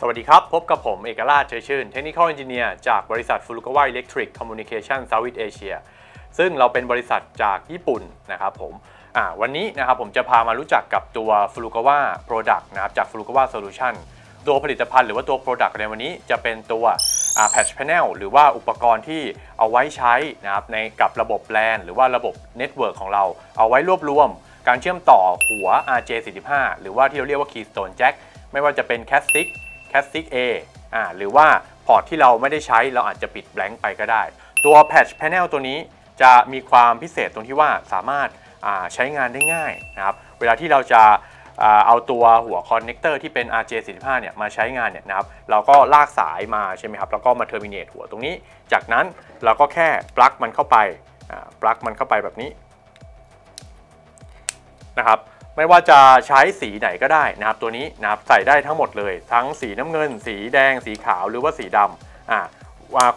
สวัสดีครับ พบกับผม เอกราชเชยชื่น Technical Engineer จากบริษัทลูโกว่าอิเล็กทริ Communication Southeast Asia ซึ่งเราเป็นบริษัทจากญี่ปุ่นนะครับผมวันนี้นะครับผมจะพามารู้จักกับตัว Furukawa product นะครับจาก Furukawa Solutions ตัวผลิตภัณฑ์หรือว่าตัว product ในวันนี้จะเป็นตัวแพชช์ Panel หรือว่าอุปกรณ์ที่เอาไว้ใช้นะครับในกับระบบแลนหรือว่าระบบ network ของเรา เอาไว้รวบรวม การเชื่อมต่อหัว RJ45 หรือว่าที่เราเรียกว่า Keystone Jack ไม่ว่าจะเป็น Cat6 Cat6A อ่าหรือว่าพอร์ตที่เราไม่ได้ใช้เราอาจจะปิด blank ไปก็ได้ ตัว Patch Panel ตัวนี้จะมีความพิเศษตรงที่ว่าสามารถใช้งานได้ง่ายนะครับเวลาที่เราจะเอาตัวหัว connector ที่เป็น RJ45 เนี่ยมาใช้งานเนี่ยนะครับเราก็ลากสายมาใช่ไหมครับแล้วก็มา terminate หัวตรงนี้ จากนั้นเราก็แค่ปลั๊กมันเข้าไปปลั๊กมันเข้าไปแบบนี้นะครับ ไม่ว่าจะใช้สีไหนก็ได้นะครับตัวนี้นะครับใส่ได้ทั้งหมดเลย ทั้งสีน้ำเงิน สีแดง สีขาวหรือว่าสีดำอ่า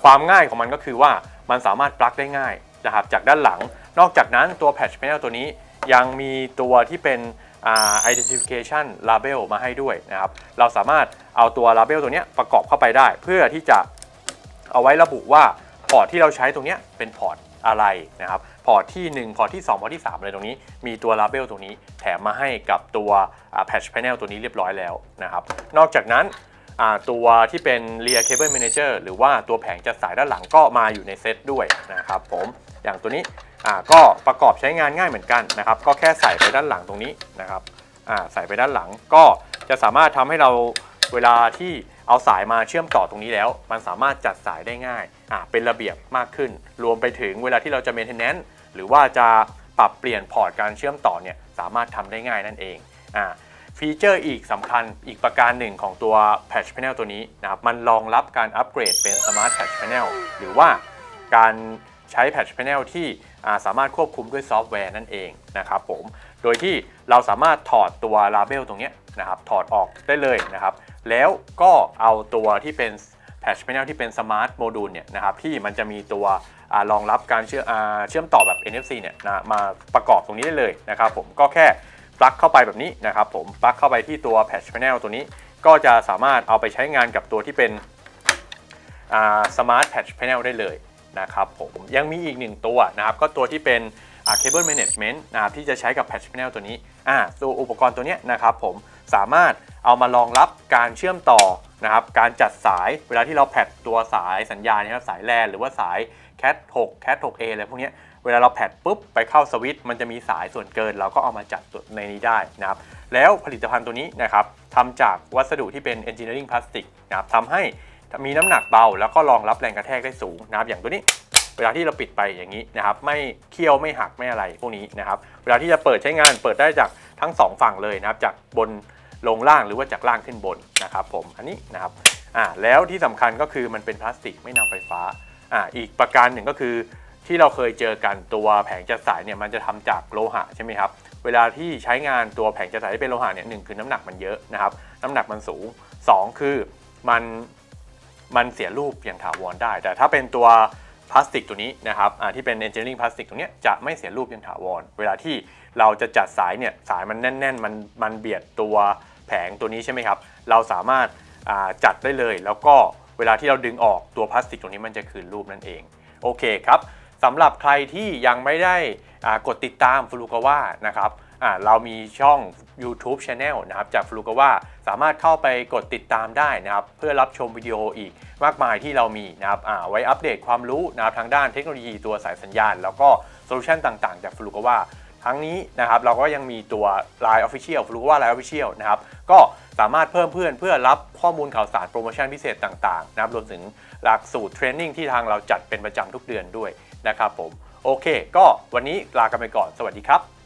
ความง่ายของมันก็คือว่ามันสามารถปลั๊กได้ง่ายนะครับจากด้านหลัง นอกจากนั้นตัว Patch Panel ตัวนี้ยังมีตัวที่เป็น identification label มาให้ด้วยนะครับ เราสามารถเอาตัว label ตัวนี้ประกอบเข้าไปได้ เพื่อที่จะเอาไว้ระบุว่า พอร์ตที่เราใช้ตรงนี้เป็นพอร์ตอะไรนะครับ พอร์ตที่ 1 พอร์ตที่ 2 พอร์ตที่ 3 อะไรตรงนี้ มีตัว label ตรงนี้แถมมาให้กับตัว patch panel ตัวนี้เรียบร้อยแล้วนะครับ นอกจากนั้นตัวที่เป็น rear cable manager หรือว่าตัวแผงจัดสายด้านหลังก็มาอยู่ในเซตด้วยนะครับผม อย่างตัวนี้ก็ประกอบใช้งานง่ายเหมือนกันนะครับ ก็แค่ใส่ไปด้านหลังตรงนี้นะครับใส่ไปด้านหลังก็จะสามารถทำให้เราเวลาที่ เอาสายมาเชื่อมต่อตรงนี้แล้ว มันสามารถจัดสายได้ง่ายเป็นระเบียบมากขึ้น รวมไปถึงเวลาที่เราจะ maintenance หรือว่าจะปรับเปลี่ยนพอร์ตการเชื่อมต่อเนี่ยสามารถทำได้ง่ายนั่นเองอ่า feature อีกสำคัญอีกประการหนึ่งของตัว Patch Panel ตัวนี้นะครับมันรองรับการอัปเกรดเป็น Smart Patch Panel หรือว่าการใช้ Patch Panel ที่สามารถควบคุมด้วยซอฟต์แวร์นั่นเองนะครับผม โดยที่เราสามารถถอดตัว Label ตรงนี้นะครับถอดออกได้เลยนะครับ แล้วก็เอาตัวที่เป็น Patch Panel ที่เป็น Smart Module เนี่ยนะครับที่มันจะมีตัวรองรับการเชื่อเชื่อมต่อแบบ NFC เนี่ยนะมาประกอบตรงนี้ได้เลยนะครับผมก็แค่ปลั๊กเข้าไปแบบนี้นะครับผมปลั๊กเข้าไปที่ตัว Patch Panel ตัวนี้ ก็จะสามารถเอาไปใช้งานกับตัวที่เป็น Smart Patch Panel ได้เลยนะครับผมยังมีอีกหนึ่งตัวนะครับ ก็ตัวที่เป็น Cable Management นะครับที่จะใช้กับ Patch Panel ตัวนี้อ่าตัวอุปกรณ์ตัวนี้นะครับผมสามารถเอามารองรับการเชื่อมต่อนะครับการจัดสายเวลาที่เราแพดตัวสายสัญญาณนะครับสายแลนหรือว่าสาย cat 6 cat 6a อะไรพวกนี้เวลาเราแพดปุ๊บไปเข้าสวิตช์มันจะมีสายส่วนเกิน เราก็เอามาจัดในนี้ได้นะครับแล้วผลิตภัณฑ์ตัวนี้นะครับทำจากวัสดุที่เป็น engineering plastic นะครับทำให้มีน้ำหนักเบา แล้วก็รองรับแรงกระแทกได้สูงนะครับอย่างตัวนี้ วลาที่เราปิดไปอย่างนี้นะครับไม่เคี่ยวไม่หักไม่อะไรพวกนี้นะครับเวลาที่จะเปิดใช้งานเปิดได้จากทั้ง 2 ฝั่งเลยนะครับจากบนลงล่างหรือว่าจากล่างขึ้นบนนะครับผมอันนี้นะครับอ่าแล้วที่สำคัญก็คือมันเป็นพลาสติกไม่นำไฟฟ้าอ่าอีกประการหนึ่งก็คือที่เราเคยเจอกันตัวแผงจัดสายเนี่ยมันจะทำจากโลหะใช่ไหมครับเวลาที่ใช้งานตัวแผงจัดสายที่เป็นโลหะเนี่ยหคือน้ำหนักมันเยอะนะครับน้ำหนักมันสูง 2 คือมันมันเสียรูปอย่างถาวรได้ แต่ถ้าเป็นตัว พลาสติกตัวนี้นะครับที่เป็น engineering พลาสติกตรงนี้จะไม่เสียรูปย่างถาวร เวลาที่เราจะจัดสายเนี่ยสายมันแน่น ๆ มันมันเบียดตัวแผงตัวนี้ใช่ไหมครับ เราสามารถจัดได้เลย แล้วก็เวลาที่เราดึงออกตัวพลาสติกตรงนี้มันจะคืนรูปนั่นเอง โอเคครับสำหรับใครที่ยังไม่ได้กดติดตามฟลูกาว่านะครับ เรามีช่อง YouTube Channel นะครับจาก Furukawa สามารถเข้าไปกดติดตามได้นะครับ เพื่อรับชมวิดีโออีกมากมายที่เรามีนะครับไว้อัปเดตความรู้นะครับทางด้านเทคโนโลยีตัวสายสัญญาณ แล้วก็ solution ต่างๆ จาก Furukawa ทั้งนี้นะครับเราก็ยังมีตัว Line Official หรือว่า Line Official นะครับก็สามารถเพิ่มเพื่อนเพื่อรับข้อมูลข่าวสารโปรโมชั่นพิเศษต่างๆนะครับรวมถึงหลักสูตร training ที่ทางเราจัดเป็นประจำทุกเดือนด้วยนะครับผม โอเค ก็วันนี้ลากันไปก่อน สวัสดีครับ